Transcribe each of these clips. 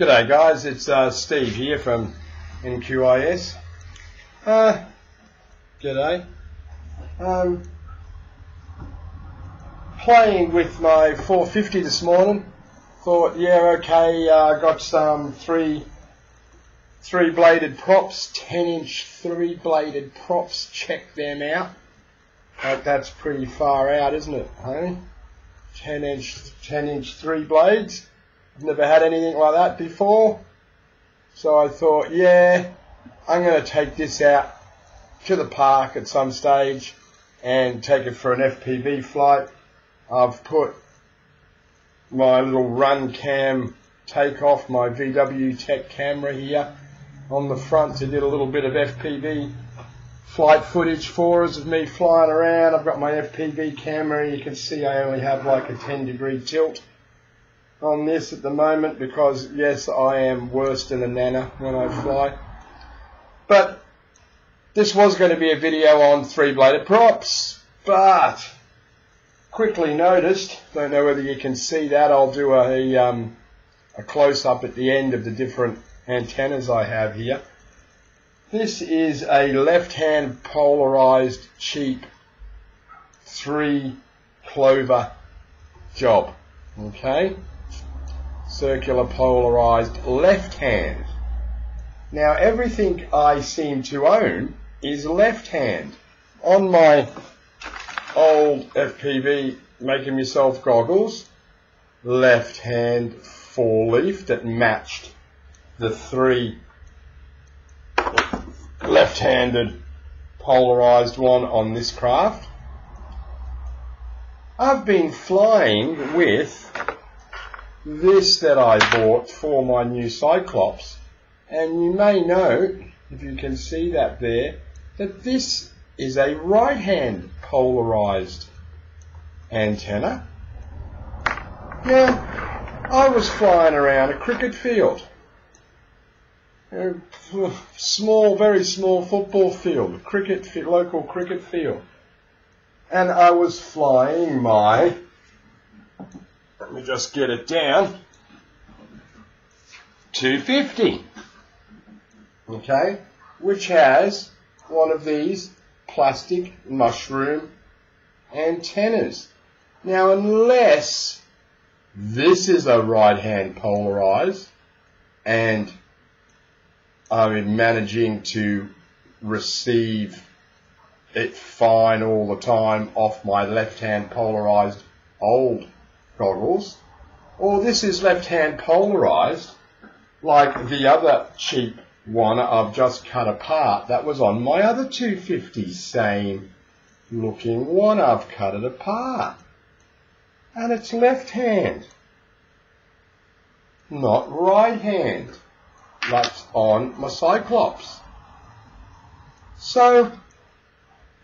G'day guys, it's uh, Steve here from NQIS. Uh, g'day. Um, playing with my 450 this morning. Thought, yeah, okay, uh, got some three three bladed props, 10 inch three bladed props. Check them out. Like that's pretty far out, isn't it, honey? 10 inch 10 inch three blades. Never had anything like that before. So I thought, yeah, I'm going to take this out to the park at some stage and take it for an FPV flight. I've put my little RunCam take off my VW Tech camera here on the front to get a little bit of FPV flight footage for us of me flying around. I've got my FPV camera. You can see I only have like a 10 degree tilt on this at the moment because yes, I am worse than a nana when I fly. But this was going to be a video on three-bladed props, but quickly noticed, don't know whether you can see that, I'll do a, um, a close-up at the end of the different antennas I have here. This is a left-hand polarized cheap three clover job. Okay circular polarized left hand. Now everything I seem to own is left hand. On my old FPV making myself goggles, left hand four leaf that matched the three left-handed polarized one on this craft. I've been flying with this that I bought for my new Cyclops. And you may note, if you can see that there, that this is a right-hand polarized antenna. Now, I was flying around a cricket field. A small, very small football field, cricket, local cricket field. And I was flying my let me just get it down. 250. Okay, which has one of these plastic mushroom antennas. Now, unless this is a right hand polarized and I'm managing to receive it fine all the time off my left hand polarized old goggles, or this is left-hand polarized, like the other cheap one I've just cut apart that was on my other 250, same looking one, I've cut it apart. And it's left hand, not right hand, that's on my Cyclops. So,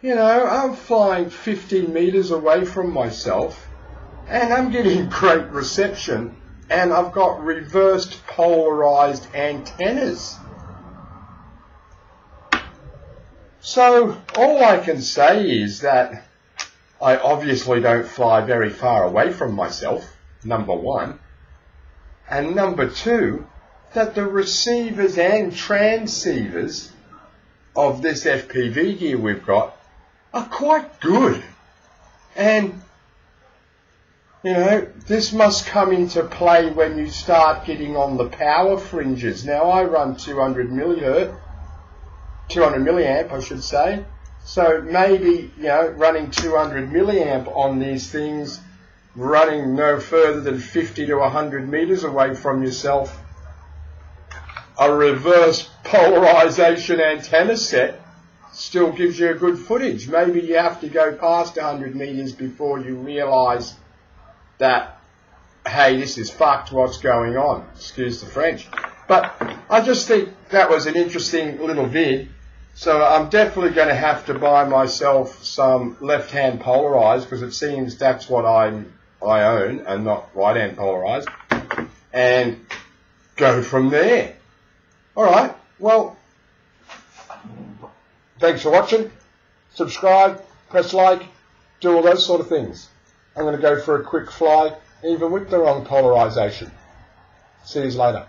you know, I'm flying 50 meters away from myself and I'm getting great reception and I've got reversed polarized antennas. So all I can say is that I obviously don't fly very far away from myself, number one. And number two, that the receivers and transceivers of this FPV gear we've got are quite good. And you know, this must come into play when you start getting on the power fringes. Now I run 200 millihertz, 200 milliamp I should say. So maybe, you know, running 200 milliamp on these things, running no further than 50 to 100 meters away from yourself, a reverse polarization antenna set still gives you a good footage. Maybe you have to go past 100 meters before you realize that, hey, this is fucked, what's going on? Excuse the French. But I just think that was an interesting little vid. So I'm definitely going to have to buy myself some left-hand polarized because it seems that's what I I own and not right-hand polarized, and go from there. All right. Well, thanks for watching. Subscribe, press like, do all those sort of things. I'm going to go for a quick fly, even with the wrong polarization. See you later.